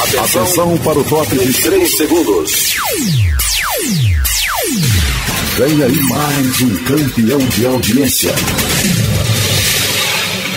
Atenção para o top de 3 segundos. Vem aí mais um campeão de audiência.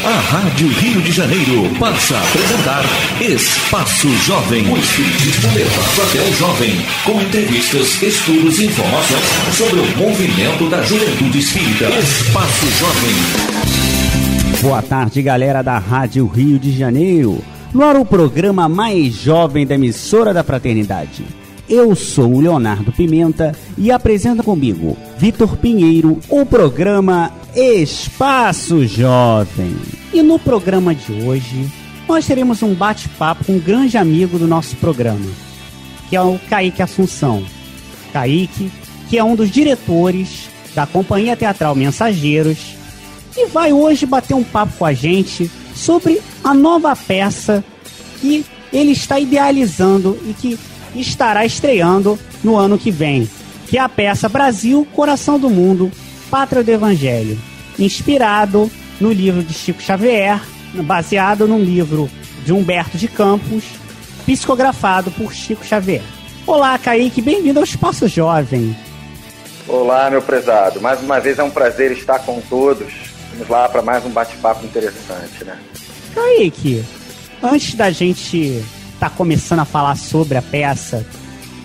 A Rádio Rio de Janeiro passa a apresentar Espaço Jovem. O Espiritismo levado até o jovem, com entrevistas, estudos e informações sobre o movimento da juventude espírita. Espaço Jovem. Boa tarde, galera da Rádio Rio de Janeiro. No ar o programa mais jovem da emissora da Fraternidade. Eu sou o Leonardo Pimenta e apresenta comigo Vitor Pinheiro o programa Espaço Jovem. E no programa de hoje, nós teremos um bate-papo com um grande amigo do nosso programa, que é o Kaique Assunção. Kaique, que é um dos diretores da Companhia Teatral Mensageiros, e vai hoje bater um papo com a gente sobre a nova peça que ele está idealizando e que estará estreando no ano que vem, que é a peça Brasil, Coração do Mundo, Pátria do Evangelho, inspirado no livro de Chico Xavier, baseado num livro de Humberto de Campos, psicografado por Chico Xavier. Olá, Kaique, bem-vindo ao Espaço Jovem. Olá, meu prezado. Mais uma vez é um prazer estar com todos. Vamos lá para mais um bate-papo interessante, né? Kaique, antes da gente estar tá começando a falar sobre a peça,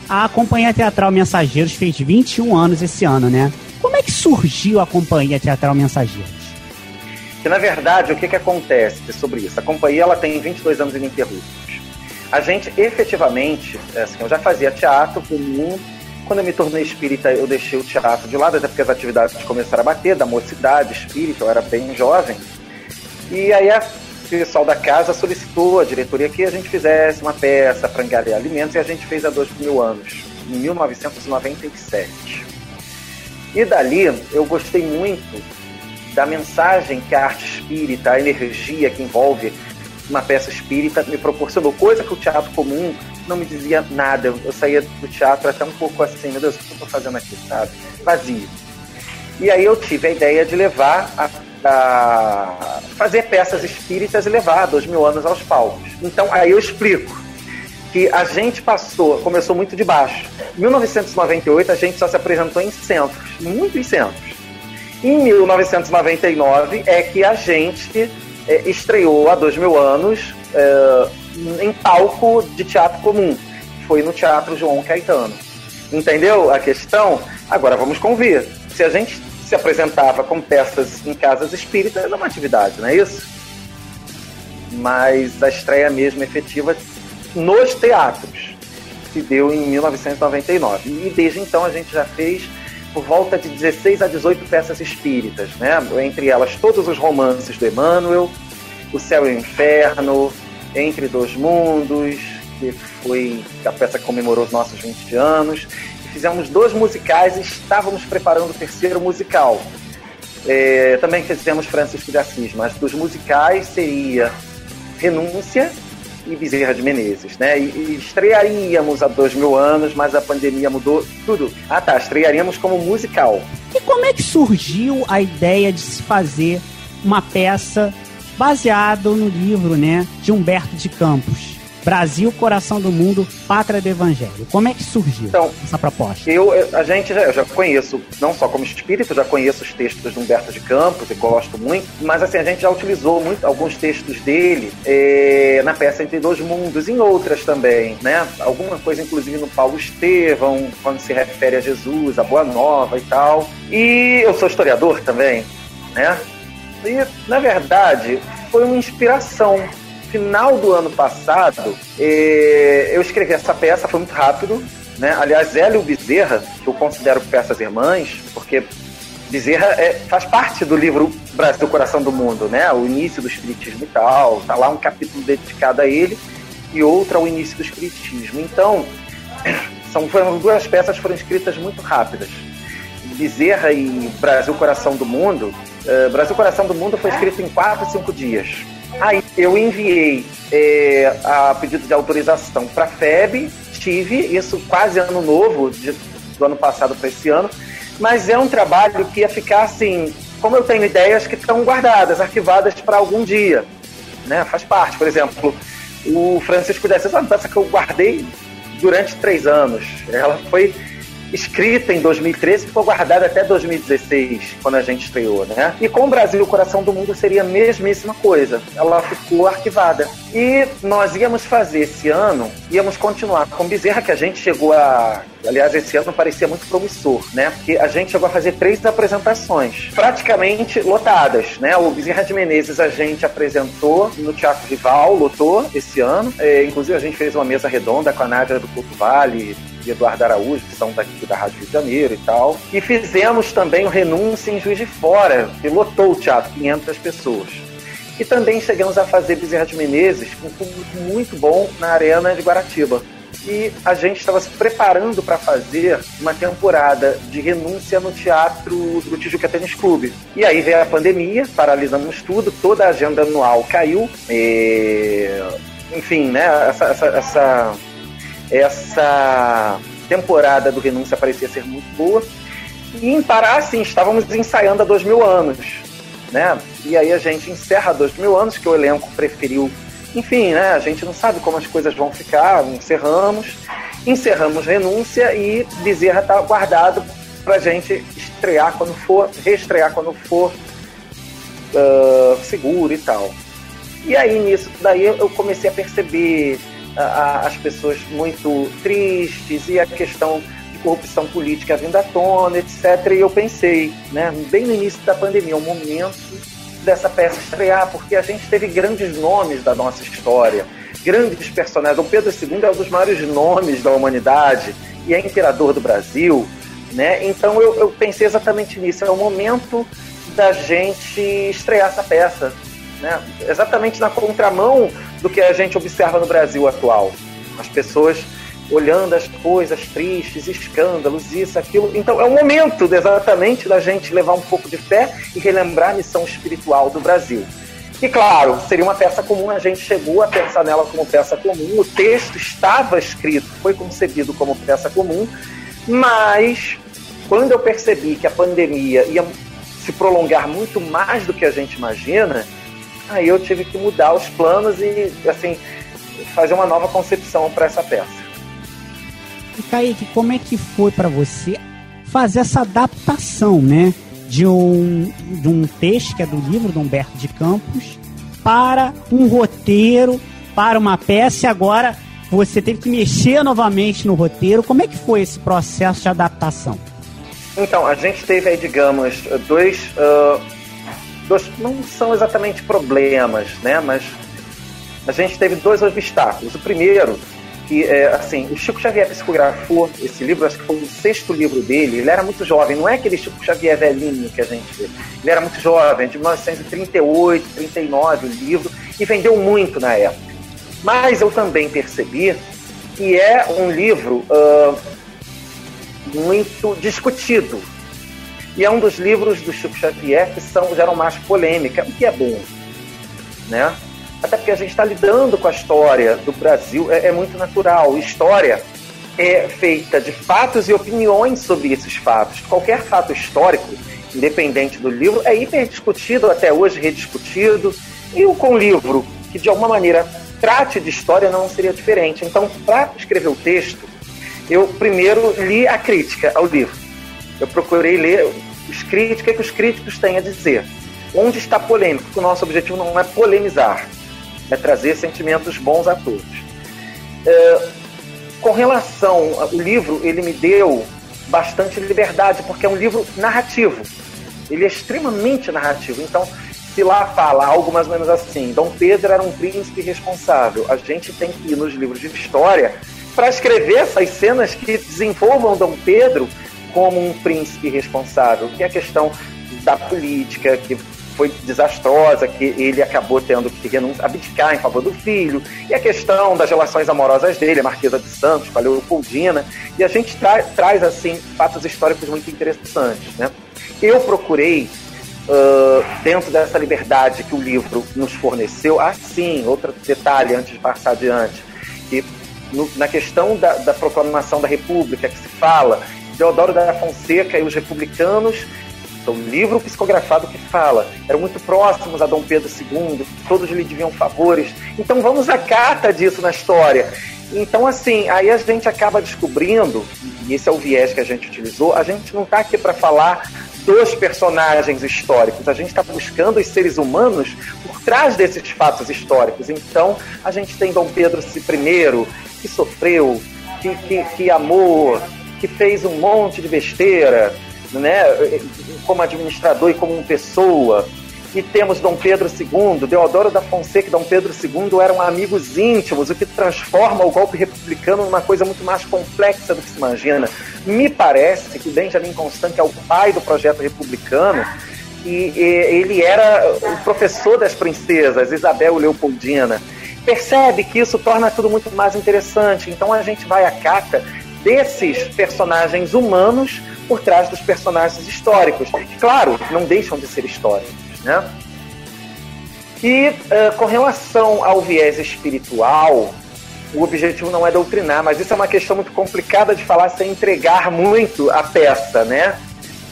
a Companhia Teatral Mensageiros fez 21 anos esse ano, né? Como é que surgiu a Companhia Teatral Mensageiros? Que na verdade, o que, que acontece sobre isso? A companhia ela tem 22 anos ininterruptos. A gente efetivamente, é assim, eu já fazia teatro comum. Quando eu me tornei espírita, eu deixei o teatro de lado, até porque as atividades começaram a bater, da mocidade espírita, eu era bem jovem. E aí o pessoal da casa solicitou a diretoria que a gente fizesse uma peça para angariar alimentos e a gente fez há dois mil anos, em 1997. E dali eu gostei muito da mensagem que a arte espírita, a energia que envolve uma peça espírita me proporcionou, coisa que o teatro comum não me dizia nada. Eu, saía do teatro até um pouco assim, meu Deus, o que eu estou fazendo aqui, sabe? Vazio. E aí eu tive a ideia de levar a, a fazer peças espíritas e levar dois mil anos aos palcos. Então aí eu explico que a gente passou, começou muito de baixo. Em 1998 a gente só se apresentou em centros, muito em centros. Em 1999 é que a gente é, estreou há dois mil anos é, em palco de teatro comum. Foi no Teatro João Caetano. Entendeu a questão? Agora vamos convir. Se a gente se apresentava com peças em casas espíritas, é uma atividade, não é isso? Mas a estreia mesmo efetiva nos teatros se deu em 1999. E desde então a gente já fez por volta de 16 a 18 peças espíritas, né? Entre elas todos os romances do Emmanuel, O Céu e o Inferno, Entre Dois Mundos, que foi a peça que comemorou os nossos 20 anos. Fizemos dois musicais e estávamos preparando o terceiro musical. É, também fizemos Francisco de Assis, mas dos musicais seria Renúncia e Bezerra de Menezes, né? E, e estrearíamos há dois mil anos, mas a pandemia mudou tudo. Ah tá, estrearíamos como musical. E como é que surgiu a ideia de se fazer uma peça baseado no livro, né, de Humberto de Campos? Brasil, Coração do Mundo, Pátria do Evangelho. Como é que surgiu então, essa proposta? Eu, a gente já, eu já conheço, não só como espírito, já conheço os textos de Humberto de Campos e gosto muito, mas assim, a gente já utilizou muito alguns textos dele é, na peça Entre Dois Mundos, em outras também, né? Alguma coisa, inclusive, no Paulo Estevão, quando se refere a Jesus, a Boa Nova e tal. E eu sou historiador também, né? E, na verdade, foi uma inspiração final do ano passado, eh, eu escrevi essa peça, foi muito rápido. Né? Aliás, Hélio Bezerra, que eu considero peças irmãs, porque Bezerra é, faz parte do livro Brasil, Coração do Mundo, né? o início do Espiritismo e tal. Tá lá um capítulo dedicado a ele e outro ao início do Espiritismo. Então, são, foram duas peças foram escritas muito rápidas. Bezerra e Brasil, Coração do Mundo. Uh, Brasil, Coração do Mundo foi escrito em quatro, cinco dias. Aí eu enviei é, a pedido de autorização para a FEB, tive isso quase ano novo, de, do ano passado para esse ano, mas é um trabalho que ia ficar assim, como eu tenho ideias que estão guardadas, arquivadas para algum dia, né? Faz parte, por exemplo, o Francisco de Assis é uma peça que eu guardei durante três anos. Ela foi escrita em 2013 e foi guardada até 2016, quando a gente estreou, né? E com o Brasil, o coração do mundo seria a mesmíssima coisa. Ela ficou arquivada. E nós íamos fazer esse ano, íamos continuar com Bezerra, que a gente chegou a. Aliás, esse ano parecia muito promissor, né? Porque a gente chegou a fazer três apresentações, praticamente lotadas, né? O Bezerra de Menezes a gente apresentou no Teatro Rival, lotou esse ano. É, inclusive, a gente fez uma mesa redonda com a Nádia do Porto Vale, Eduardo Araújo, que são daqui da Rádio Rio de Janeiro e tal. E fizemos também o Renúncia em Juiz de Fora, que lotou o teatro, 500 pessoas. E também chegamos a fazer Bezerra de Menezes com um público muito bom na Arena de Guaratiba. E a gente estava se preparando para fazer uma temporada de renúncia no teatro do Tijuca Tênis Clube. E aí veio a pandemia, paralisamos tudo, toda a agenda anual caiu. E... Enfim, né, essa, essa, essa essa temporada do Renúncia parecia ser muito boa. E em Pará, assim, estávamos ensaiando há dois mil anos, né? E aí a gente encerra dois mil anos, que o elenco preferiu. Enfim, né? A gente não sabe como as coisas vão ficar, encerramos. Encerramos Renúncia e Bezerra está guardado para a gente estrear quando for, reestrear quando for uh, seguro e tal. E aí nisso daí eu comecei a perceber a, as pessoas muito tristes e a questão de corrupção política vindo à tona, etc. E eu pensei, né, bem no início da pandemia, o momento dessa peça estrear, porque a gente teve grandes nomes da nossa história, grandes personagens. O Pedro II é um dos maiores nomes da humanidade e é imperador do Brasil, né? Então eu, eu pensei exatamente nisso. É o momento da gente estrear essa peça, né? Exatamente na contramão do que a gente observa no Brasil atual. As pessoas olhando as coisas tristes, escândalos, isso, aquilo. Então é o momento exatamente da gente levar um pouco de fé e relembrar a missão espiritual do Brasil. E claro, seria uma peça comum, a gente chegou a pensar nela como peça comum, o texto estava escrito, foi concebido como peça comum, mas quando eu percebi que a pandemia ia se prolongar muito mais do que a gente imagina, Aí eu tive que mudar os planos e, assim, fazer uma nova concepção para essa peça. E Kaique, como é que foi para você fazer essa adaptação, né? De um, de um texto que é do livro do Humberto de Campos para um roteiro, para uma peça e agora você teve que mexer novamente no roteiro. Como é que foi esse processo de adaptação? Então, a gente teve aí, digamos, dois, uh, dois, não são exatamente problemas, né? Mas a gente teve dois obstáculos. O primeiro, que é assim, o Chico Xavier psicografou esse livro, acho que foi o sexto livro dele. Ele era muito jovem, não é aquele Chico Xavier velhinho que a gente vê. Ele era muito jovem, de 1938, 39 o livro, e vendeu muito na época. Mas eu também percebi que é um livro uh, muito discutido e é um dos livros do Chico Xavier que são, geram mais polêmica, o que é bom. Né? Até porque a gente está lidando com a história do Brasil, é, é muito natural. História é feita de fatos e opiniões sobre esses fatos. Qualquer fato histórico, independente do livro, é hiper discutido até hoje, rediscutido. E o com livro, que de alguma maneira trate de história, não seria diferente. Então, para escrever o texto, eu primeiro li a crítica ao livro. Eu procurei ler os críticos, o que, é que os críticos têm a dizer. Onde está a polêmica? Porque o nosso objetivo não é polemizar, é trazer sentimentos bons a todos. É, com relação ao livro, ele me deu bastante liberdade, porque é um livro narrativo. Ele é extremamente narrativo. Então, se lá fala algo mais ou menos assim, Dom Pedro era um príncipe responsável, a gente tem que ir nos livros de história para escrever essas cenas que desenvolvam Dom Pedro como um príncipe responsável, que é a questão da política, que foi desastrosa, que ele acabou tendo que abdicar em favor do filho, e a questão das relações amorosas dele, a Marquesa de Santos, com a Leopoldina, e a gente tra traz, assim, fatos históricos muito interessantes, né? Eu procurei, uh, dentro dessa liberdade que o livro nos forneceu, assim, outro detalhe antes de passar adiante, que no, na questão da, da proclamação da República, que se fala Deodoro da Fonseca e os republicanos o livro psicografado que fala. Eram muito próximos a Dom Pedro II, todos lhe deviam favores. Então vamos à carta disso na história. Então, assim, aí a gente acaba descobrindo, e esse é o viés que a gente utilizou, a gente não está aqui para falar dos personagens históricos, a gente está buscando os seres humanos por trás desses fatos históricos. Então, a gente tem Dom Pedro I, que sofreu, que, que, que amou, que fez um monte de besteira, né, como administrador e como pessoa. E temos Dom Pedro II, Deodoro da Fonseca e Dom Pedro II eram amigos íntimos, o que transforma o golpe republicano numa coisa muito mais complexa do que se imagina. Me parece que Benjamin Constant é o pai do projeto republicano e, e ele era o professor das princesas, Isabel Leopoldina. Percebe que isso torna tudo muito mais interessante. Então a gente vai à cata desses personagens humanos por trás dos personagens históricos. Claro, não deixam de ser históricos, né? E uh, com relação ao viés espiritual, o objetivo não é doutrinar, mas isso é uma questão muito complicada de falar sem entregar muito a peça, né?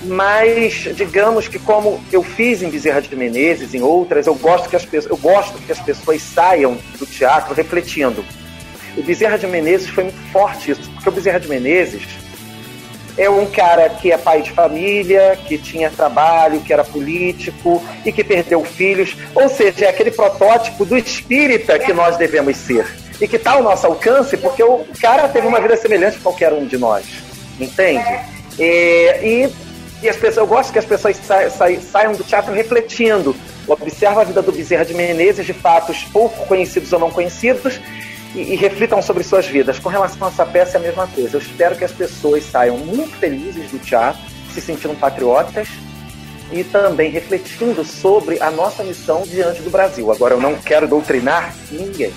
Mas digamos que como eu fiz em Bezerra de Menezes, em outras, eu gosto que as eu gosto que as pessoas saiam do teatro refletindo. O Bezerra de Menezes foi muito forte isso, porque o Bezerra de Menezes é um cara que é pai de família, que tinha trabalho, que era político e que perdeu filhos. Ou seja, é aquele protótipo do espírita que nós devemos ser. E que está ao nosso alcance porque o cara teve uma vida semelhante a qualquer um de nós. Entende? E, e, e as pessoas, eu gosto que as pessoas sa, sa, saiam do teatro refletindo. Observa a vida do Bezerra de Menezes de fatos pouco conhecidos ou não conhecidos e, e, reflitam sobre suas vidas. Com relação a essa peça, é a mesma coisa. Eu espero que as pessoas saiam muito felizes do teatro, se sentindo patriotas e também refletindo sobre a nossa missão diante do Brasil. Agora, eu não quero doutrinar ninguém.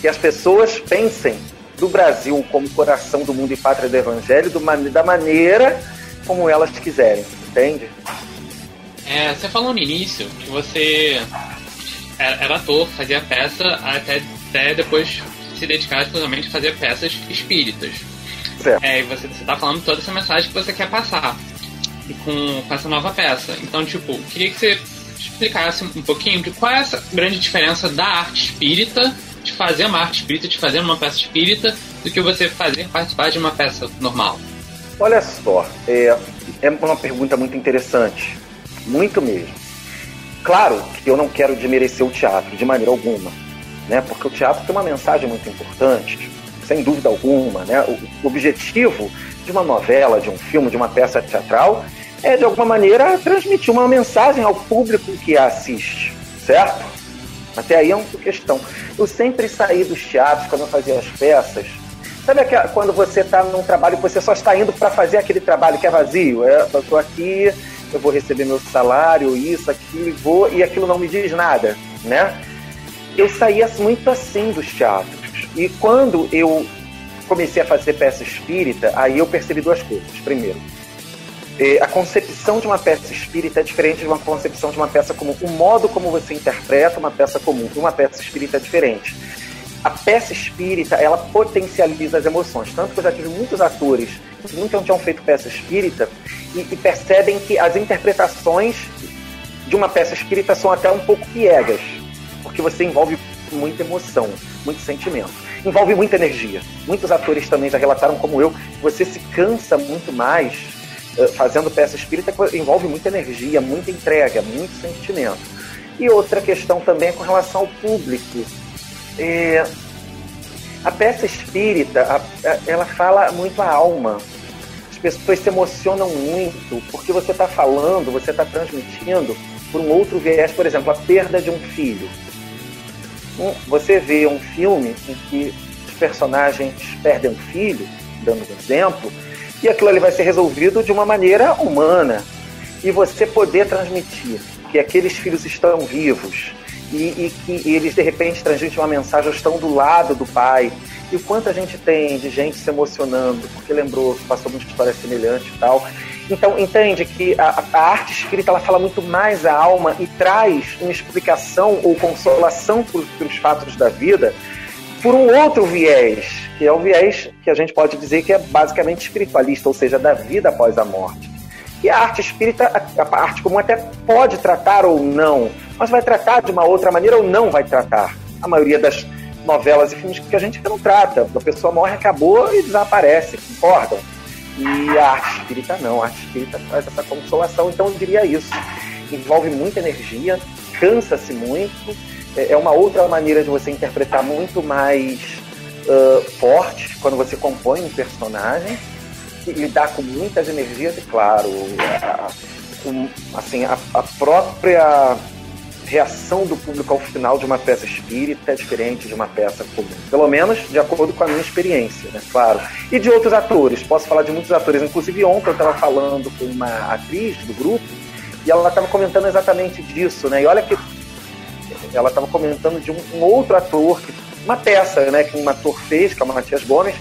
Que as pessoas pensem do Brasil como coração do mundo e pátria do Evangelho do, da maneira como elas quiserem, entende? É, você falou no início que você era, era ator, fazia peça até, até depois se dedicar exclusivamente a fazer peças espíritas. É, e você está falando toda essa mensagem que você quer passar com, com essa nova peça. Então, tipo, queria que você explicasse um pouquinho de qual é essa grande diferença da arte espírita, de fazer uma arte espírita, de fazer uma peça espírita, do que você fazer participar de uma peça normal. Olha só, é, é uma pergunta muito interessante, muito mesmo. Claro que eu não quero desmerecer o teatro de maneira alguma né? Porque o teatro tem uma mensagem muito importante, sem dúvida alguma, né? O objetivo de uma novela, de um filme, de uma peça teatral é de alguma maneira transmitir uma mensagem ao público que a assiste, certo? Até aí é uma questão. Eu sempre saí dos teatros quando eu fazia as peças. Sabe aquela, quando você está num trabalho e você só está indo para fazer aquele trabalho que é vazio? É, eu estou aqui, eu vou receber meu salário, isso, aquilo, vou, e aquilo não me diz nada, né? Eu saía muito assim dos teatros. E quando eu comecei a fazer peça espírita, aí eu percebi duas coisas. Primeiro, eh, a concepção de uma peça espírita é diferente de uma concepção de uma peça comum. O modo como você interpreta uma peça comum e uma peça espírita é diferente. A peça espírita, ela potencializa as emoções. Tanto que eu já tive muitos atores que nunca tinham feito peça espírita e, e percebem que as interpretações de uma peça espírita são até um pouco piegas porque você envolve muita emoção, muito sentimento. Envolve muita energia. Muitos atores também já relataram, como eu, você se cansa muito mais uh, fazendo peça espírita, envolve muita energia, muita entrega, muito sentimento. E outra questão também é com relação ao público. É, a peça espírita, a, a, ela fala muito a alma. As pessoas se emocionam muito porque você está falando, você está transmitindo por um outro viés, por exemplo, a perda de um filho você vê um filme em que os personagens perdem um filho, dando um exemplo, e aquilo ali vai ser resolvido de uma maneira humana. E você poder transmitir que aqueles filhos estão vivos e, e que eles de repente transmitem uma mensagem, estão do lado do pai. E o quanto a gente tem de gente se emocionando, porque lembrou que passou uma história semelhante e tal. Então, entende que a, a, arte escrita ela fala muito mais a alma e traz uma explicação ou consolação para os fatos da vida por um outro viés, que é o viés que a gente pode dizer que é basicamente espiritualista, ou seja, da vida após a morte. E a arte espírita, a, a arte comum até pode tratar ou não, mas vai tratar de uma outra maneira ou não vai tratar. A maioria das novelas e filmes que a gente não trata. A pessoa morre, acabou e desaparece, concordam? E a arte espírita não, a arte espírita traz essa consolação, então eu diria isso. Envolve muita energia, cansa-se muito, é, é uma outra maneira de você interpretar muito mais uh, forte quando você compõe um personagem lidar com muitas energias e claro a, a, assim a, a própria reação do público ao final de uma peça espírita é diferente de uma peça comum. Pelo menos de acordo com a minha experiência, né? Claro. E de outros atores. Posso falar de muitos atores. Inclusive, ontem eu estava falando com uma atriz do grupo e ela estava comentando exatamente disso, né? E olha que ela estava comentando de um, um, outro ator, uma peça, né? Que um ator fez, que é o Matias Gomes,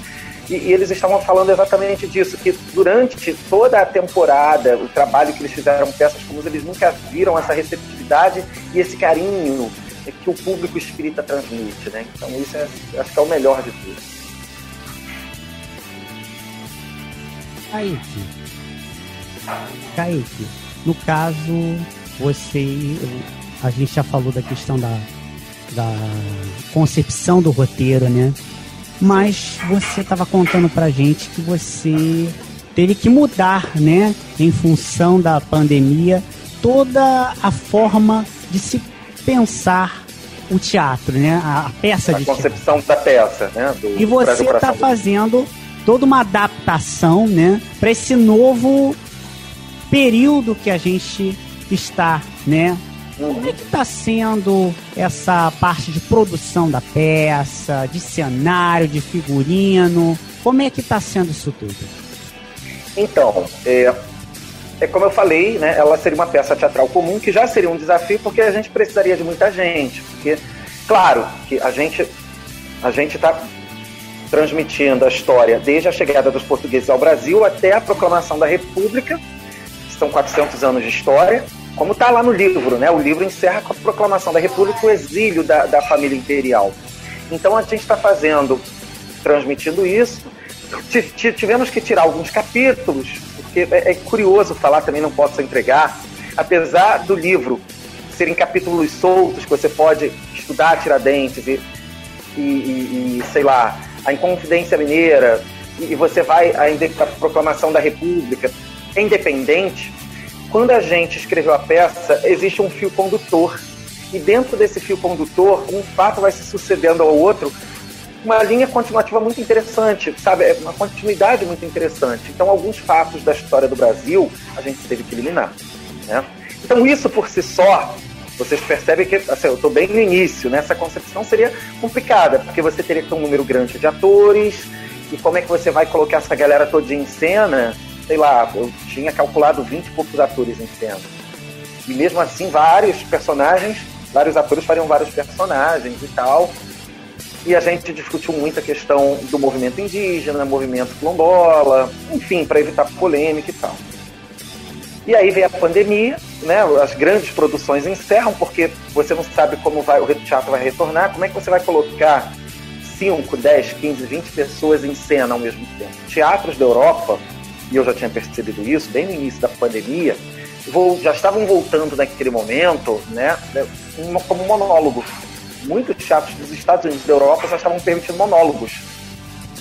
e, e, eles estavam falando exatamente disso, que durante toda a temporada, o trabalho que eles fizeram peças comuns, eles nunca viram essa receptividade e esse carinho que o público espírita transmite, né? Então isso é, acho que é o melhor de tudo. Kaique, Kaique, no caso, você, a gente já falou da questão da, da concepção do roteiro, né? Mas você estava contando pra gente que você teve que mudar, né, em função da pandemia, toda a forma de se pensar o teatro, né, a, peça a de concepção teatro. da peça, né, do, e você está fazendo toda uma adaptação, né, para esse novo período que a gente está, né, como é que está sendo essa parte de produção da peça, de cenário, de figurino? Como é que está sendo isso tudo? Então, é, é como eu falei, né? Ela seria uma peça teatral comum, que já seria um desafio, porque a gente precisaria de muita gente. Porque, claro, que a gente a gente está transmitindo a história desde a chegada dos portugueses ao Brasil até a proclamação da República, são 400 anos de história, como está lá no livro, né? O livro encerra com a proclamação da República, o exílio da, da família imperial. Então a gente está fazendo, transmitindo isso. Tivemos que tirar alguns capítulos, porque é, é curioso falar, também não posso entregar. Apesar do livro serem capítulos soltos que você pode estudar Tiradentes e, e, e, e sei lá, a Inconfidência Mineira, e, e você vai à proclamação da República, é independente, quando a gente escreveu a peça, existe um fio condutor. E dentro desse fio condutor, um fato vai se sucedendo ao outro, uma linha continuativa muito interessante, sabe? É uma continuidade muito interessante. Então, alguns fatos da história do Brasil a gente teve que eliminar. Né? Então, isso por si só, vocês percebem que assim, eu estou bem no início, né? Essa concepção seria complicada, porque você teria que ter um número grande de atores, e como é que você vai colocar essa galera toda em cena sei lá, eu tinha calculado 20 e poucos atores em cena. E mesmo assim, vários personagens, vários atores fariam vários personagens e tal. E a gente discutiu muito a questão do movimento indígena, movimento quilombola, enfim, para evitar polêmica e tal. E aí veio a pandemia, né? As grandes produções encerram porque você não sabe como vai o teatro vai retornar. Como é que você vai colocar 5, 10, 15, 20 pessoas em cena ao mesmo tempo? Teatros da Europa e eu já tinha percebido isso bem no início da pandemia, já estavam voltando naquele momento, né, como monólogo. Muitos teatros dos Estados Unidos e da Europa já estavam permitindo monólogos.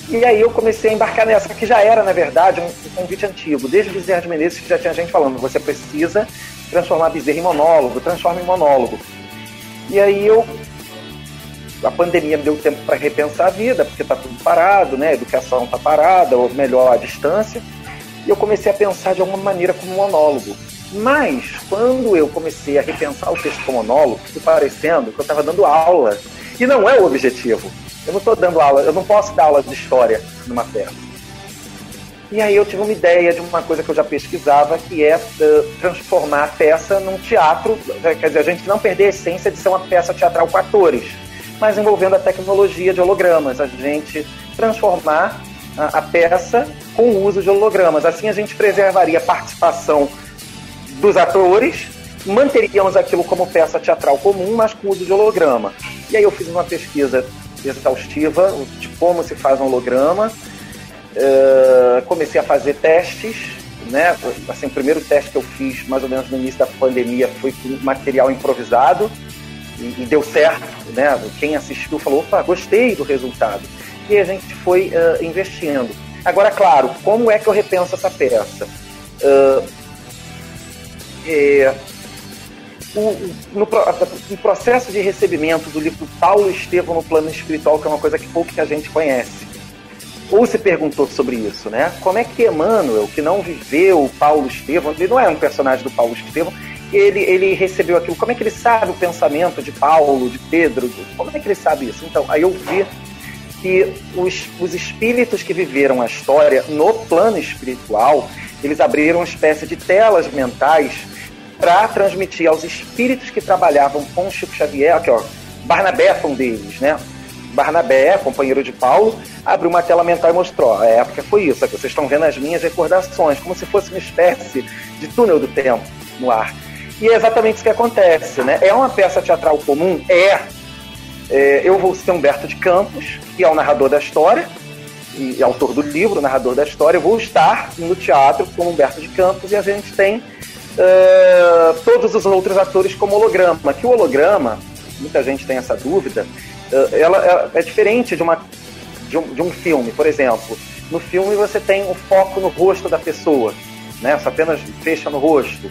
E aí eu comecei a embarcar nessa, que já era, na verdade, um, convite antigo. Desde Bezerra de Menezes já tinha gente falando, você precisa transformar Bezerra em monólogo, transforma em monólogo. E aí eu a pandemia me deu tempo para repensar a vida, porque está tudo parado, né? A educação está parada, ou melhor, a distância e eu comecei a pensar de alguma maneira como monólogo. Mas, quando eu comecei a repensar o texto como monólogo, fui parecendo que eu estava dando aula. E não é o objetivo. Eu não estou dando aula, eu não posso dar aula de história numa peça. E aí eu tive uma ideia de uma coisa que eu já pesquisava, que é uh, transformar a peça num teatro, eh, quer dizer, a gente não perder a essência de ser uma peça teatral com atores, mas envolvendo a tecnologia de hologramas, a gente transformar a, a peça com o uso de hologramas. Assim a gente preservaria a participação dos atores, manteríamos aquilo como peça teatral comum, mas com uso de holograma. E aí eu fiz uma pesquisa exaustiva de como se faz um holograma, uh, comecei a fazer testes né? Assim, o primeiro teste que eu fiz, mais ou menos no início da pandemia, foi com material improvisado e, e deu certo, né? Quem assistiu falou, opa, gostei do resultado. E a gente foi uh, investindo. Agora, claro, como é que eu repenso essa peça? Uh, é, o, no, no, processo de recebimento do livro Paulo Estevão no plano espiritual, que é uma coisa que pouco que a gente conhece, ou se perguntou sobre isso, né? Como é que Emmanuel, que não viveu Paulo Estevão, ele não é um personagem do Paulo Estevão, ele, ele recebeu aquilo, como é que ele sabe o pensamento de Paulo, de Pedro, como é que ele sabe isso? Então, aí eu vi que os, os espíritos que viveram a história no plano espiritual, eles abriram uma espécie de telas mentais para transmitir aos espíritos que trabalhavam com Chico Xavier, aqui ó, Barnabé foi um deles, né? Barnabé, companheiro de Paulo, abriu uma tela mental e mostrou: a época foi isso, vocês estão vendo as minhas recordações, como se fosse uma espécie de túnel do tempo no ar. E é exatamente isso que acontece, né? É uma peça teatral comum? É. é eu vou ser Humberto de Campos, que é o narrador da história, e autor do livro, narrador da história. Eu vou estar no teatro com Humberto de Campos e a gente tem uh, todos os outros atores como holograma. Que o holograma, muita gente tem essa dúvida, uh, ela, é diferente de, uma, de, um, de um filme. Por exemplo, no filme você tem o foco no rosto da pessoa, né? Você apenas fecha no rosto.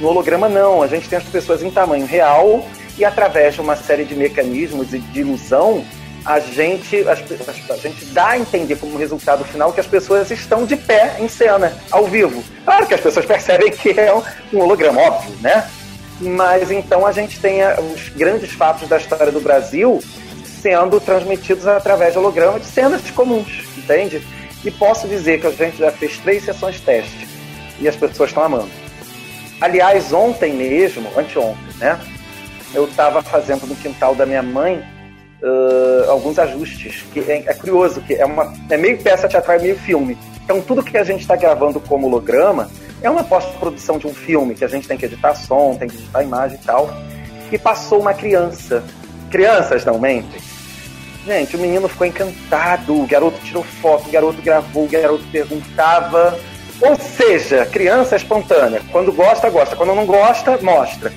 No holograma, não. A gente tem as pessoas em tamanho real e, através de uma série de mecanismos de ilusão, a gente, a, a, gente dá a entender como resultado final que as pessoas estão de pé em cena, ao vivo. Claro que as pessoas percebem que é um, holograma, óbvio, né? Mas então a gente tem os grandes fatos da história do Brasil sendo transmitidos através de holograma de cenas comuns, entende? E posso dizer que a gente já fez três sessões teste e as pessoas estão amando. Aliás, ontem mesmo, anteontem, né? Eu estava fazendo no quintal da minha mãe uh, alguns ajustes. Que é, é, curioso, que é, uma, é meio peça teatral, é meio filme. Então, tudo que a gente está gravando como holograma é uma pós-produção de um filme, que a gente tem que editar som, tem que editar imagem e tal. E passou uma criança. Crianças não mentem. Gente, o menino ficou encantado, o garoto tirou foto, o garoto gravou, o garoto perguntava. Ou seja, criança espontânea. Quando gosta, gosta. Quando não gosta, mostra.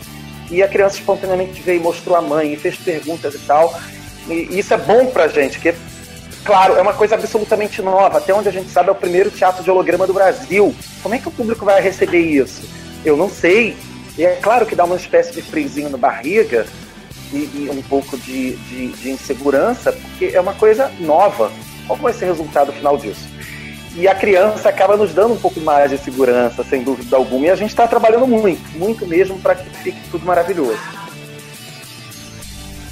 E a criança espontaneamente veio, mostrou a mãe e fez perguntas e tal. E isso é bom pra gente, que, claro, é uma coisa absolutamente nova. Até onde a gente sabe, é o primeiro teatro de holograma do Brasil. Como é que o público vai receber isso? Eu não sei. E é claro que dá uma espécie de frisinho na barriga e, e um pouco de, de, de insegurança, porque é uma coisa nova. Qual vai ser o resultado final disso? E a criança acaba nos dando um pouco mais de segurança, sem dúvida alguma. E a gente está trabalhando muito, muito mesmo, para que fique tudo maravilhoso.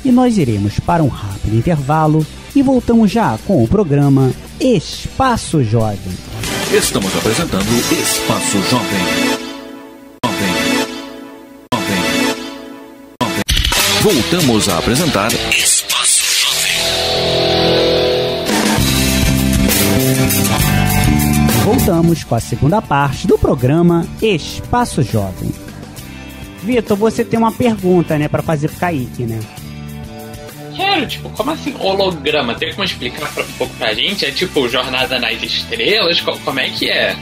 E nós iremos para um rápido intervalo e voltamos já com o programa Espaço Jovem. Estamos apresentando Espaço Jovem. Jovem. Jovem. Jovem. Voltamos a apresentar Espaço voltamos com a segunda parte do programa Espaço Jovem. Vitor, você tem uma pergunta, né, para fazer pro Kaique, né? Quero, tipo, como assim holograma? Tem como explicar pra, um pouco pra gente? É tipo Jornada nas Estrelas? Como é que é?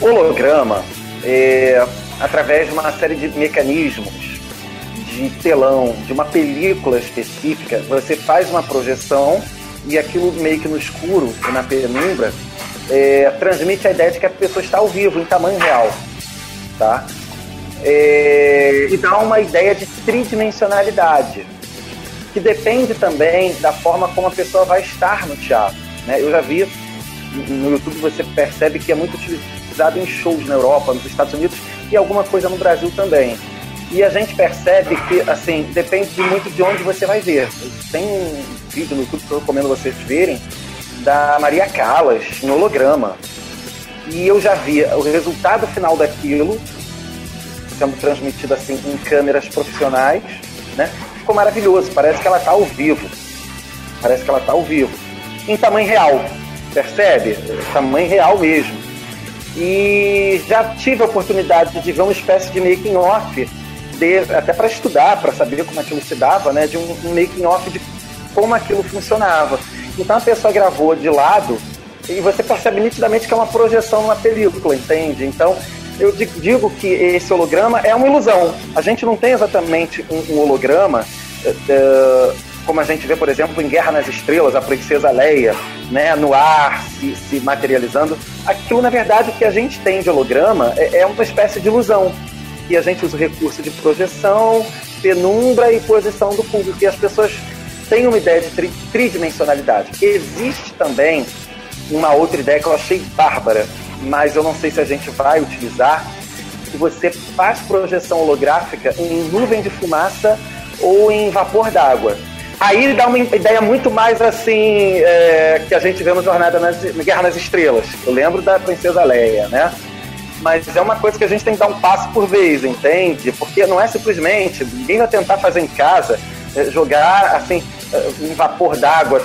Holograma é através de uma série de mecanismos de telão, de uma película específica, você faz uma projeção e aquilo meio que no escuro, na penumbra, é, transmite a ideia de que a pessoa está ao vivo, em tamanho real. Tá? É, e dá uma ideia de tridimensionalidade, que depende também da forma como a pessoa vai estar no teatro. Né? Eu já vi no YouTube, você percebe que é muito utilizado em shows na Europa, nos Estados Unidos e alguma coisa no Brasil também. E a gente percebe que, assim, depende muito de onde você vai ver. Tem um vídeo no YouTube que eu recomendo vocês verem, da Maria Callas, em holograma. E eu já vi o resultado final daquilo sendo transmitido assim em câmeras profissionais, né? Ficou maravilhoso, parece que ela está ao vivo. Parece que ela está ao vivo. Em tamanho real, percebe? Tamanho real mesmo. E já tive a oportunidade de ver uma espécie de making off, até para estudar, para saber como aquilo se dava, né? De um, um making off de como aquilo funcionava. Então a pessoa gravou de lado e você percebe nitidamente que é uma projeção numa película, entende? Então, eu digo que esse holograma é uma ilusão. A gente não tem exatamente um, holograma uh, como a gente vê, por exemplo, em Guerra nas Estrelas, a princesa Leia, né, no ar, se, se materializando. Aquilo, na verdade, que a gente tem de holograma é, é uma espécie de ilusão. E a gente usa o recurso de projeção, penumbra e posição do público. E as pessoas têm uma ideia de tri tridimensionalidade. Existe também uma outra ideia que eu achei bárbara, mas eu não sei se a gente vai utilizar, que você faz projeção holográfica em nuvem de fumaça ou em vapor d'água. Aí dá uma ideia muito mais assim é, que a gente vê no Jornada nas Guerra nas Estrelas. Eu lembro da Princesa Leia, né? Mas é uma coisa que a gente tem que dar um passo por vez, entende? Porque não é simplesmente, ninguém vai tentar fazer em casa, é, jogar assim, é, em vapor d'água.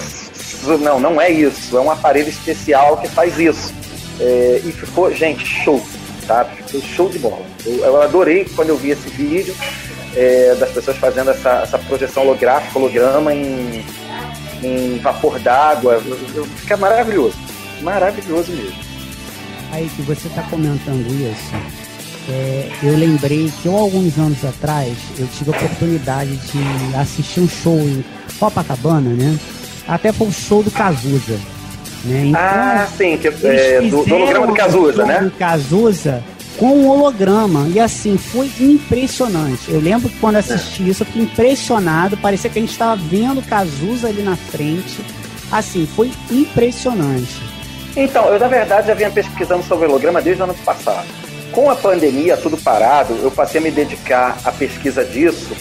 Não, não é isso. É um aparelho especial que faz isso. É, e ficou, gente, show, tá? Ficou show de bola. Eu, eu adorei quando eu vi esse vídeo é, das pessoas fazendo essa, essa projeção holográfica, holograma em, em vapor d'água. Fica maravilhoso. Maravilhoso mesmo. Aí que você está comentando isso, é, eu lembrei que eu, alguns anos atrás eu tive a oportunidade de assistir um show em Copacabana, né? Até foi o show do Cazuza. Né? Então, ah, sim, que, é, do, do holograma do Cazuza, né? Do Cazuza com um holograma. E assim, foi impressionante. Eu lembro que quando assisti isso, eu fiquei impressionado. Parecia que a gente estava vendo Cazuza ali na frente. Assim, foi impressionante. Então, eu na verdade já vinha pesquisando sobre holograma desde o ano passado. Com a pandemia, tudo parado, eu passei a me dedicar à pesquisa disso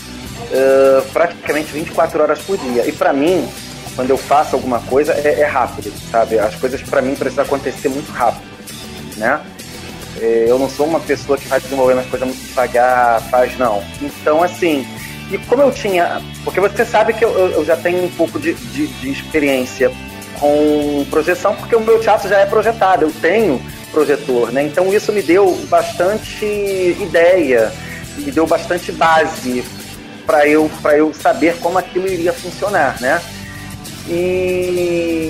uh, praticamente 24 horas por dia. E para mim, quando eu faço alguma coisa, é, é rápido, sabe? As coisas para mim precisam acontecer muito rápido, né? É, eu não sou uma pessoa que vai desenvolvendo as coisas muito devagar, faz não. Então, assim, e como eu tinha. Porque você sabe que eu, eu já tenho um pouco de, de, de, experiência com projeção, porque o meu teatro já é projetado, eu tenho projetor, né? Então isso me deu bastante ideia, me deu bastante base para eu, eu saber como aquilo iria funcionar, né? E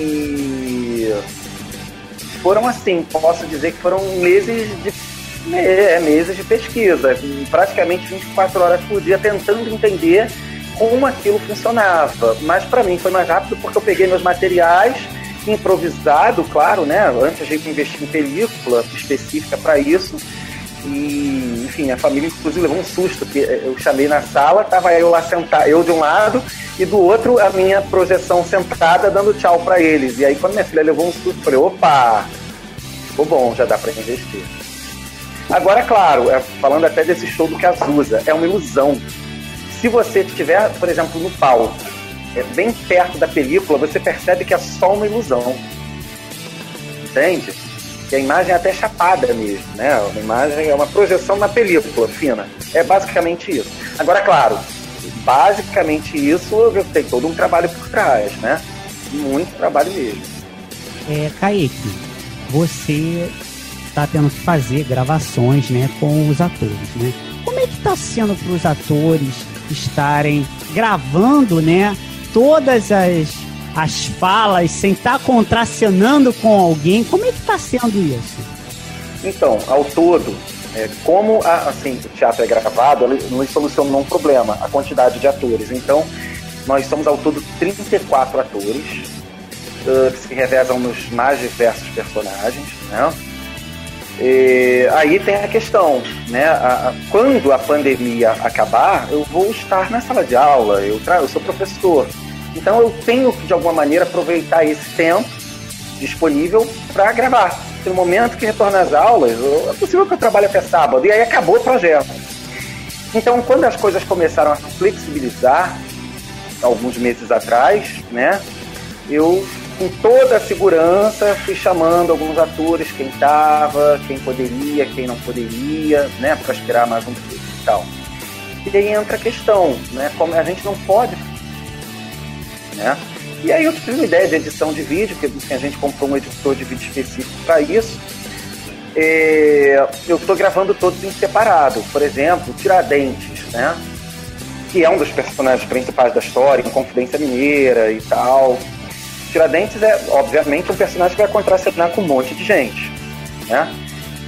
foram assim, posso dizer que foram meses de é, meses de pesquisa, praticamente 24 horas por dia tentando entender como aquilo funcionava. Mas para mim foi mais rápido porque eu peguei meus materiais improvisado, claro, né? Antes a gente investir em película específica para isso. E, enfim, a família inclusive levou um susto, que eu chamei na sala, tava eu lá sentado, eu de um lado e do outro a minha projeção sentada dando tchau para eles. E aí quando minha filha levou um susto, eu falei, opa, ficou bom, já dá para investir. Agora, claro, é, falando até desse show do Cazuza, é uma ilusão. Se você estiver, por exemplo, no palco, é, bem perto da película, você percebe que é só uma ilusão. Entende? Que a imagem é até chapada mesmo, né? Uma imagem é uma projeção na película fina. É basicamente isso. Agora, claro, basicamente isso tem todo um trabalho por trás, né? Muito trabalho mesmo. É, Kaique, você está tendo que fazer gravações né, com os atores, né? Como é que está sendo para os atores estarem gravando, né? Todas as, as falas sem estar tá contracenando com alguém. Como é que está sendo isso? Então, ao todo, é, como a, assim, o teatro é gravado, ele não soluciona um problema, a quantidade de atores. Então, nós somos ao todo 34 atores uh, que se revezam nos mais diversos personagens, né? E, aí tem a questão, né? A, a, quando a pandemia acabar, eu vou estar na sala de aula, eu, eu sou professor. Então eu tenho que, de alguma maneira, aproveitar esse tempo disponível para gravar no momento que retorna às aulas, é possível que eu trabalhe até sábado, e aí acabou o projeto. Então, quando as coisas começaram a flexibilizar, alguns meses atrás, né, eu, com toda a segurança, fui chamando alguns atores, quem estava, quem poderia, quem não poderia, né, para aspirar mais um pouco e tal. E aí entra a questão, né, como a gente não pode, né, e aí eu tive uma ideia de edição de vídeo, que a gente comprou um editor de vídeo específico para isso. É, eu estou gravando todos em separado. Por exemplo, Tiradentes, né? Que é um dos personagens principais da história, em Confidência Mineira e tal. Tiradentes é, obviamente, um personagem que vai contracenar com um monte de gente, né?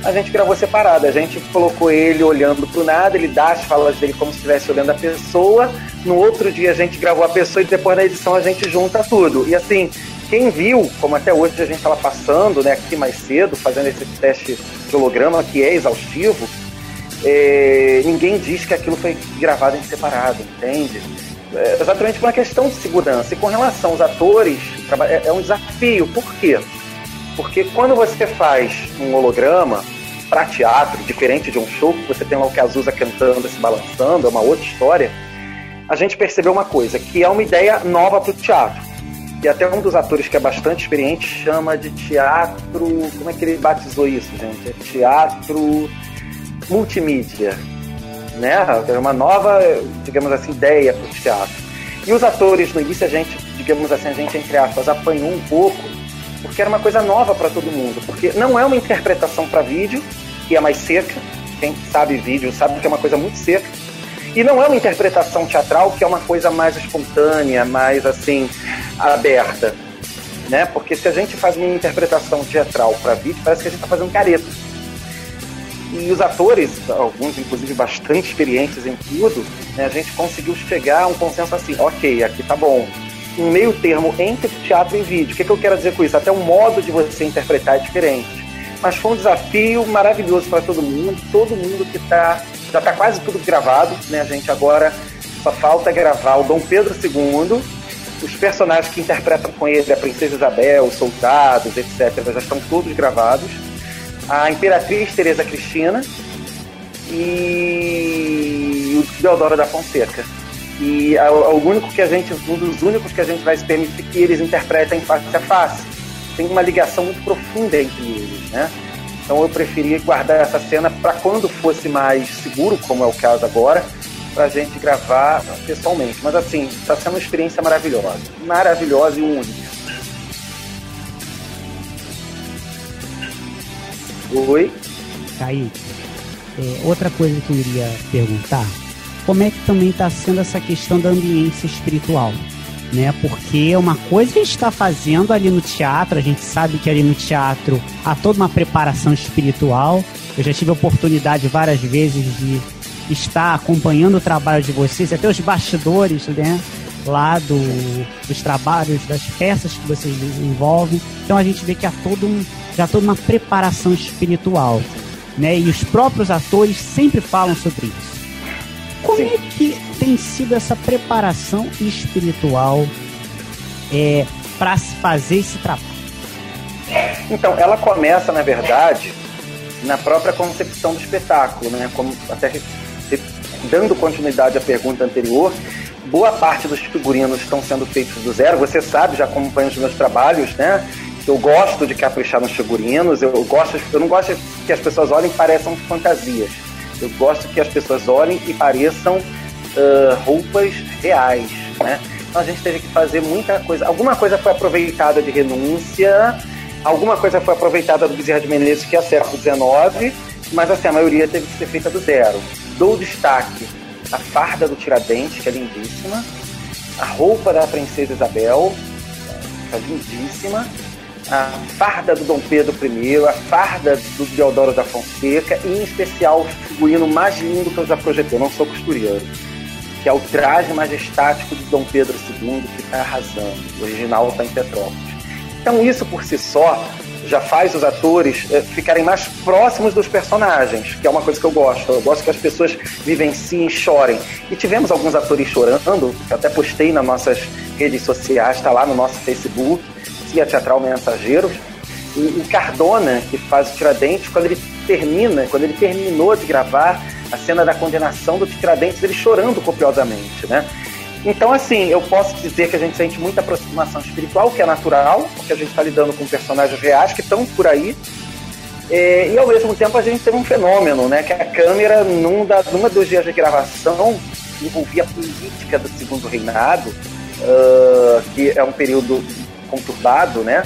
A gente gravou separado, a gente colocou ele olhando pro nada, ele dá as falas dele como se estivesse olhando a pessoa. No outro dia a gente gravou a pessoa e depois na edição a gente junta tudo. E assim, quem viu, como até hoje a gente estava passando, né, aqui mais cedo, fazendo esse teste de holograma que é exaustivo, é, ninguém diz que aquilo foi gravado em separado, entende? É, exatamente por uma questão de segurança. E com relação aos atores, é, é um desafio. Por quê? Porque quando você faz um holograma para teatro, diferente de um show que você tem lá o Cazuza cantando, se balançando, é uma outra história, a gente percebeu uma coisa, que é uma ideia nova para o teatro. E até um dos atores que é bastante experiente chama de teatro. Como é que ele batizou isso, gente? É teatro multimídia. Né? É uma nova, digamos assim, ideia para o teatro. E os atores, no início, a gente, digamos assim, a gente, entre aspas, apanhou um pouco, porque era uma coisa nova para todo mundo. Porque não é uma interpretação para vídeo, que é mais seca. Quem sabe vídeo sabe que é uma coisa muito seca. E não é uma interpretação teatral, que é uma coisa mais espontânea, mais assim, aberta. Né? Porque se a gente faz uma interpretação teatral para vídeo, parece que a gente está fazendo careta. E os atores, alguns inclusive bastante experientes em tudo, né, a gente conseguiu chegar a um consenso assim: ok, aqui tá bom. Um meio termo entre teatro e vídeo. O que, que eu quero dizer com isso? Até o modo de você interpretar é diferente. Mas foi um desafio maravilhoso para todo mundo. Todo mundo que está. Já está quase tudo gravado, né? A gente agora só falta gravar o Dom Pedro II, os personagens que interpretam com ele, a Princesa Isabel, os soldados, etc., já estão todos gravados a Imperatriz Teresa Cristina e o Deodoro da Fonseca. E é o único que a gente, um dos únicos que a gente vai se permitir que eles interpretem face a face. Tem uma ligação muito profunda entre eles, né? Então eu preferi guardar essa cena para quando fosse mais seguro, como é o caso agora, para a gente gravar pessoalmente. Mas assim, está sendo uma experiência maravilhosa, maravilhosa e única. Oi. Kaique, é, outra coisa que eu iria perguntar, como é que também está sendo essa questão da ambiência espiritual? Né? Porque uma coisa a gente está fazendo ali no teatro, a gente sabe que ali no teatro há toda uma preparação espiritual. Eu já tive a oportunidade várias vezes de estar acompanhando o trabalho de vocês, até os bastidores, né? Lá do, dos trabalhos, das peças que vocês desenvolvem. Então a gente vê que há todo um, já toda uma preparação espiritual, né? E os próprios atores sempre falam sobre isso. Como Sim. é que tem sido essa preparação espiritual é, para se fazer esse trabalho? Então, ela começa, na verdade, na própria concepção do espetáculo, né? Como até dando continuidade à pergunta anterior, boa parte dos figurinos estão sendo feitos do zero. Você sabe, já acompanha os meus trabalhos, né? Eu gosto de caprichar nos figurinos, eu, gosto, eu não gosto que as pessoas olhem e pareçam fantasias. Eu gosto que as pessoas olhem e pareçam uh, roupas reais, né? Então a gente teve que fazer muita coisa. Alguma coisa foi aproveitada de renúncia, alguma coisa foi aproveitada do Bezerra de Menezes, que é século XIX, mas assim, a maioria teve que ser feita do zero. Dou destaque a farda do Tiradentes, que é lindíssima, a roupa da Princesa Isabel, que é lindíssima, a farda do Dom Pedro I, a farda do Deodoro da Fonseca e, em especial, o figurino mais lindo que eu já projetei, eu não sou costureiro, que é o traje majestático de Dom Pedro II, que está arrasando. O original está em Petrópolis. Então, isso por si só já faz os atores eh, ficarem mais próximos dos personagens, que é uma coisa que eu gosto. Eu gosto que as pessoas vivenciem, chorem. E tivemos alguns atores chorando, que até postei nas nossas redes sociais, está lá no nosso Facebook a Teatral Mensageiros, e, e Cardona, que faz o Tiradentes, quando ele termina, quando ele terminou de gravar a cena da condenação do Tiradentes, ele chorando copiosamente, né? Então, assim, eu posso dizer que a gente sente muita aproximação espiritual, que é natural, porque a gente está lidando com personagens reais que estão por aí. É, e ao mesmo tempo a gente teve um fenômeno, né? Que a câmera, num da, numa dos dias de gravação, envolvia a política do segundo reinado, uh, que é um período conturbado, né?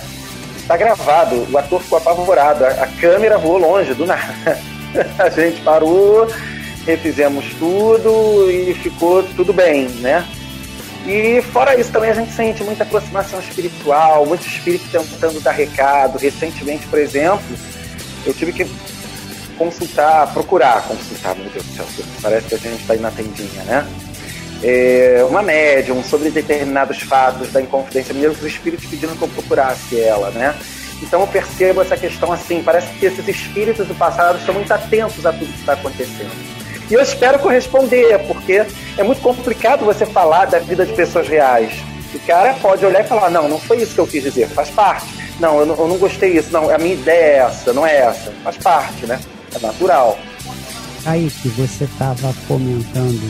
Está gravado, o ator ficou apavorado, a, a câmera voou longe do nada. a gente parou, refizemos tudo e ficou tudo bem, né? E fora isso, também a gente sente muita aproximação espiritual, muito espírito tentando dar recado. Recentemente, por exemplo, eu tive que consultar, procurar consultar, meu Deus do céu, parece que a gente está na tendinha, né? É, uma médium sobre determinados fatos da Inconfidência Mineira, os espíritos pedindo que eu procurasse ela, né? Então eu percebo essa questão assim, parece que esses espíritos do passado estão muito atentos a tudo que está acontecendo. E eu espero corresponder, porque é muito complicado você falar da vida de pessoas reais. O cara pode olhar e falar, não, não foi isso que eu quis dizer, faz parte. Não, eu não, eu não gostei disso, não, a minha ideia é essa, não é essa. Faz parte, né? É natural. Aí que você estava comentando,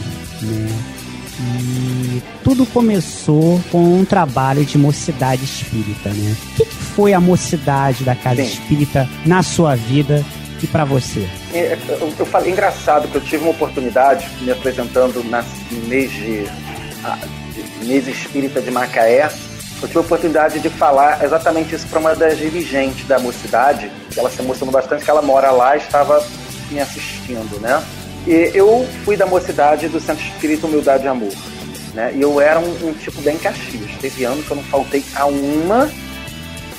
né? E tudo começou com um trabalho de mocidade espírita, né? O que, que foi a mocidade da Casa Sim. Espírita na sua vida e para você? É, eu, eu falei, engraçado que eu tive uma oportunidade me apresentando na, no mês de, de mês espírita de Macaé. Eu tive a oportunidade de falar exatamente isso para uma das dirigentes da mocidade, que ela se emocionou bastante, que ela mora lá e estava me assistindo, né? Eu fui da mocidade do Centro Espírita Humildade e Amor, né? E eu era um, um tipo bem caxias. Teve anos que eu não faltei a uma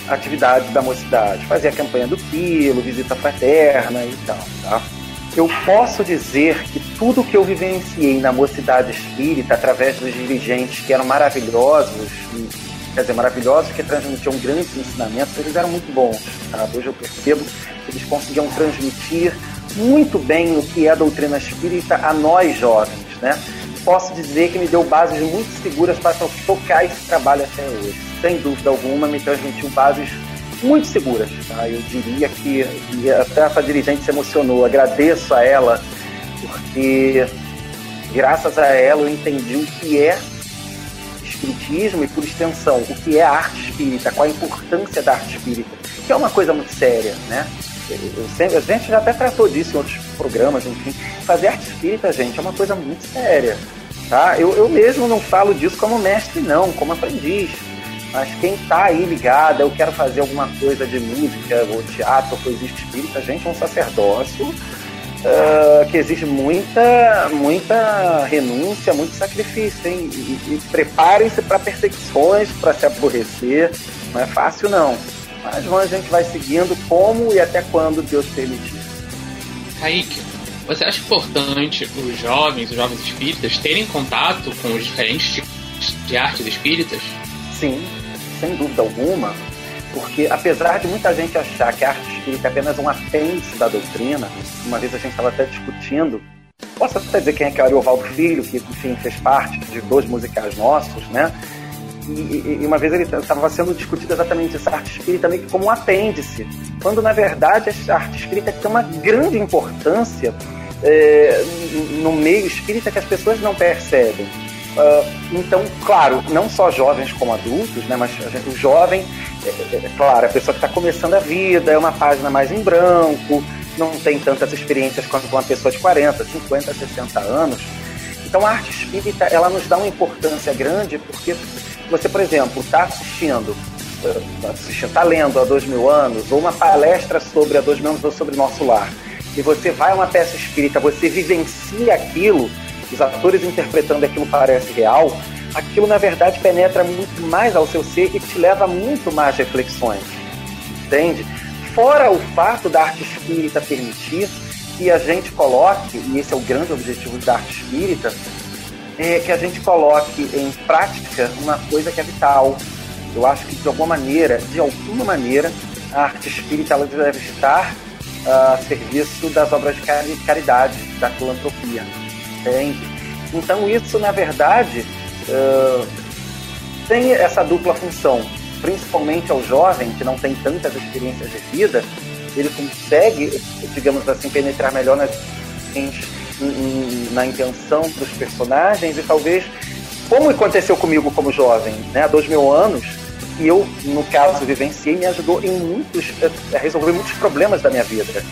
atividades da mocidade. Fazia a campanha do quilo, visita fraterna e tal, tá? Eu posso dizer que tudo que eu vivenciei na mocidade espírita, através dos dirigentes que eram maravilhosos, quer dizer, maravilhosos, que transmitiam grandes ensinamentos, eles eram muito bons. Tá? Hoje eu percebo que eles conseguiam transmitir muito bem o que é a doutrina espírita a nós jovens, né? Posso dizer que me deu bases muito seguras para tocar esse trabalho até hoje sem dúvida alguma, me transmitiu bases muito seguras. Tá? Eu diria que, e até essa dirigente se emocionou, agradeço a ela, porque graças a ela eu entendi o que é espiritismo e, por extensão, o que é a arte espírita, qual a importância da arte espírita, que é uma coisa muito séria, né? Eu sempre, a gente já até tratou disso em outros programas, enfim. Fazer arte espírita, gente, é uma coisa muito séria. Tá? Eu, eu mesmo não falo disso como mestre, não, como aprendiz. Mas quem está aí ligado, eu quero fazer alguma coisa de música, ou teatro, ou coisa espírita, gente, é um sacerdócio uh, que exige muita, muita renúncia, muito sacrifício, hein? E, e preparem-se para perseguições, para se aborrecer. Não é fácil, não. Mas a gente vai seguindo como e até quando Deus permitir. Kaique, você acha importante os jovens, os jovens espíritas, terem contato com os diferentes tipos de artes espíritas? Sim, sem dúvida alguma, porque apesar de muita gente achar que a arte espírita é apenas um apêndice da doutrina, uma vez a gente estava até discutindo, posso até dizer quem é que é o Ariovaldo Filho, que enfim fez parte de dois musicais nossos, né? E, e uma vez ele estava sendo discutido exatamente essa arte espírita meio que como um apêndice, quando na verdade a arte espírita tem uma grande importância é, no meio espírita que as pessoas não percebem. Uh, então, claro, não só jovens como adultos, né, mas gente, o jovem, é, é, é claro, a pessoa que está começando a vida, é uma página mais em branco, não tem tantas experiências quanto uma pessoa de 40, 50, 60 anos. Então, a arte espírita, ela nos dá uma importância grande porque você, por exemplo, está assistindo, está lendo há dois mil anos, ou uma palestra sobre há dois mil anos ou sobre nosso lar, e você vai a uma peça espírita, você vivencia aquilo, os atores interpretando aquilo parece real, aquilo na verdade penetra muito mais ao seu ser e te leva a muito mais reflexões. Entende? Fora o fato da arte espírita permitir que a gente coloque, e esse é o grande objetivo da arte espírita, é que a gente coloque em prática uma coisa que é vital. Eu acho que de alguma maneira, de alguma maneira, a arte espírita ela deve estar a serviço das obras de caridade, da filantropia entende? Então isso, na verdade, uh, tem essa dupla função, principalmente ao jovem que não tem tantas experiências de vida, ele consegue, digamos assim, penetrar melhor nas, na intenção dos personagens e talvez, como aconteceu comigo como jovem, né, há dois mil anos, e eu, no caso, vivenciei, me ajudou em muitos, a resolver muitos problemas da minha vida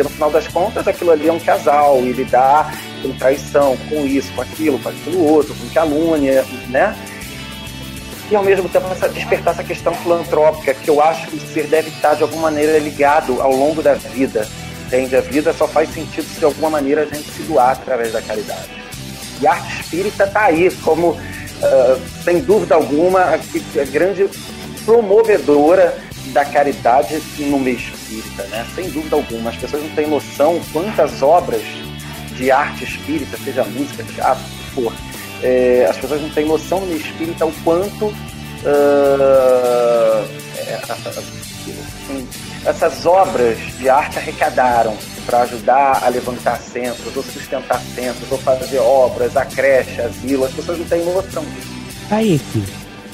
porque no final das contas aquilo ali é um casal e lidar com traição, com isso, com aquilo, com aquilo outro, com calúnia, né? E ao mesmo tempo essa, despertar essa questão filantrópica, que eu acho que o ser deve estar de alguma maneira ligado ao longo da vida. Entende? A vida só faz sentido se de alguma maneira a gente se doar através da caridade. E a arte espírita está aí como uh, sem dúvida alguma, a, a grande promovedora da caridade no meio espírita, né? Sem dúvida alguma. As pessoas não têm noção quantas obras de arte espírita, seja música, teatro, o que for, é, as pessoas não têm noção no meio espírita o quanto uh, é, assim, essas obras de arte arrecadaram para ajudar a levantar centros, ou sustentar centros, ou fazer obras, a creche, asilo. As pessoas não têm noção disso. Kaique,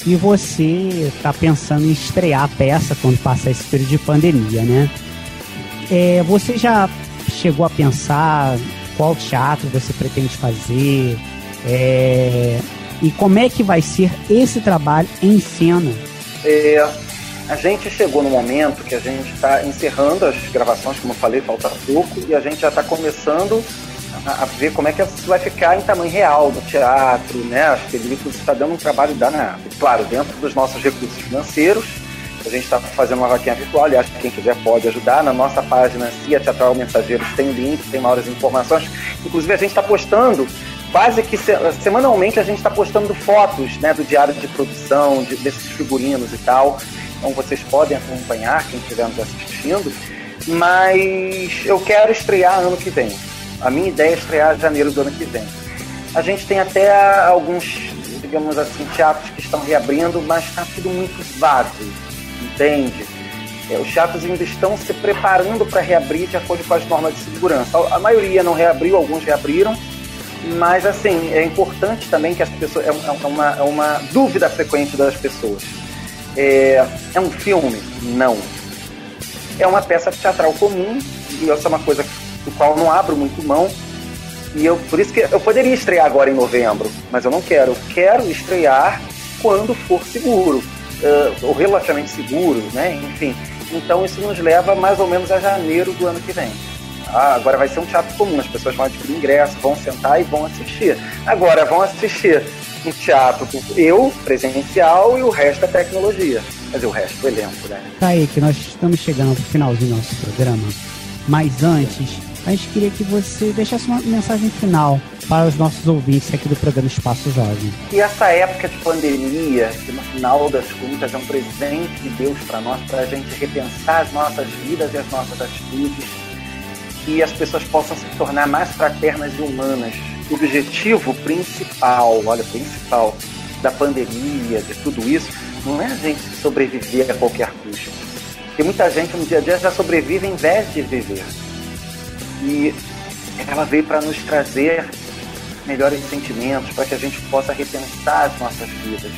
e você está pensando em estrear a peça quando passar esse período de pandemia, né? É, você já chegou a pensar qual teatro você pretende fazer? É, e como é que vai ser esse trabalho em cena? É, a gente chegou no momento que a gente está encerrando as gravações, como eu falei, falta pouco, e a gente já está começando a, a, ver como é que isso vai ficar em tamanho real no teatro, né? As películas está dando um trabalho danado. Claro, dentro dos nossos recursos financeiros, a gente está fazendo uma vaquinha virtual, aliás, quem quiser pode ajudar. Na nossa página CIA Teatral Mensageiros tem link, tem maiores informações. Inclusive, a gente está postando quase que semanalmente a gente está postando fotos né, do diário de produção, de, desses figurinos e tal. Então vocês podem acompanhar, quem estiver nos assistindo. Mas eu quero estrear ano que vem. A minha ideia é estrear janeiro do ano que vem. A gente tem até alguns, digamos assim, teatros que estão reabrindo, mas está tudo muito vago, entende? É, os teatros ainda estão se preparando para reabrir de acordo com as normas de segurança. A maioria não reabriu, alguns reabriram, mas assim, é importante também que as pessoas. É, é uma, é uma dúvida frequente das pessoas. É, é um filme? Não. É uma peça teatral comum, e essa é uma coisa do qual não abro muito mão. E eu, por isso que eu poderia estrear agora em novembro, mas eu não quero. Eu quero estrear quando for seguro, uh, ou relativamente seguro, né? Enfim. Então isso nos leva mais ou menos a janeiro do ano que vem. Ah, agora vai ser um teatro comum, as pessoas vão adquirir ingresso, vão sentar e vão assistir. Agora vão assistir um teatro eu, presencial, e o resto é tecnologia. Quer dizer, o resto do elenco, né? Kaique, nós estamos chegando ao finalzinho do nosso programa, mas antes, a gente queria que você deixasse uma mensagem final para os nossos ouvintes aqui do programa Espaço Jovem. E essa época de pandemia, que no final das contas é um presente de Deus para nós, para a gente repensar as nossas vidas e as nossas atitudes, que as pessoas possam se tornar mais fraternas e humanas. Objetivo principal, olha, principal da pandemia, de tudo isso, não é a gente sobreviver a qualquer custo. Porque muita gente no dia a dia já sobrevive em vez de viver. E ela veio para nos trazer melhores sentimentos, para que a gente possa repensar as nossas vidas.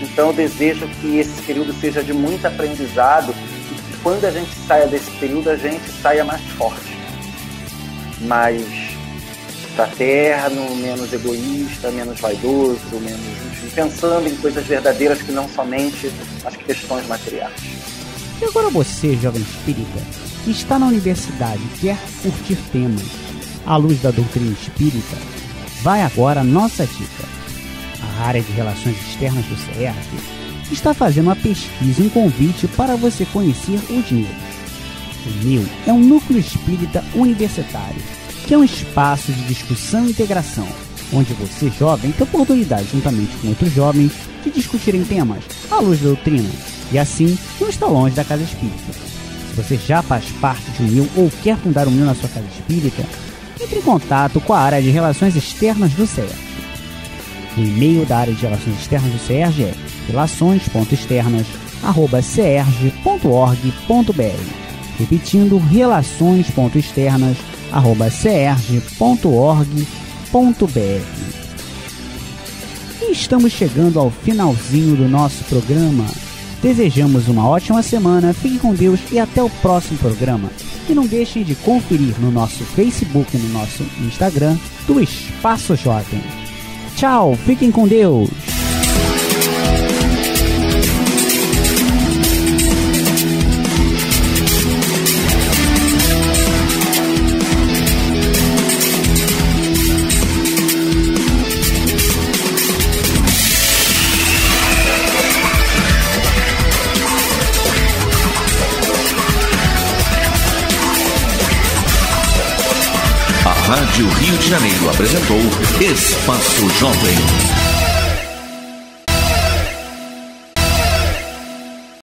Então eu desejo que esse período seja de muito aprendizado e que quando a gente saia desse período a gente saia mais forte, mais fraterno, menos egoísta, menos vaidoso, menos pensando em coisas verdadeiras que não somente as questões materiais. E agora você, jovem espírita, que está na universidade e quer curtir temas à luz da doutrina espírita, vai agora a nossa dica. A área de Relações Externas do CERF está fazendo uma pesquisa e um convite para você conhecer os NIL. O NIL é um núcleo espírita universitário, que é um espaço de discussão e integração, onde você, jovem, tem oportunidade, juntamente com outros jovens, de discutirem temas à luz da doutrina, e assim não está longe da casa espírita. Se você já faz parte de um MIL ou quer fundar um MIL na sua casa espírita, entre em contato com a área de Relações Externas do CERJ. O e-mail da área de Relações Externas do CERJ é relações.externas.org.br Repetindo, relações.externas.org.br E estamos chegando ao finalzinho do nosso programa. Desejamos uma ótima semana, fique com Deus e até o próximo programa. E não deixem de conferir no nosso Facebook e no nosso Instagram do Espaço Jovem. Tchau, fiquem com Deus! Janeiro apresentou Espaço Jovem.